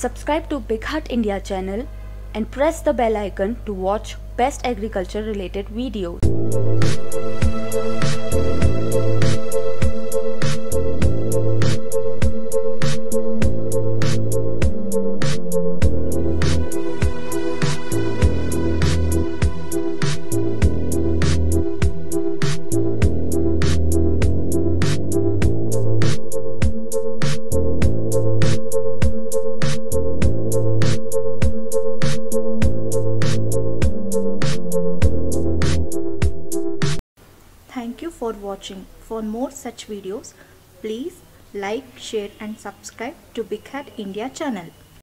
Subscribe to BigHaat India channel and press the bell icon to watch best agriculture related videos. Thank you for watching. For more such videos, please like, share and subscribe to BigHaat India channel.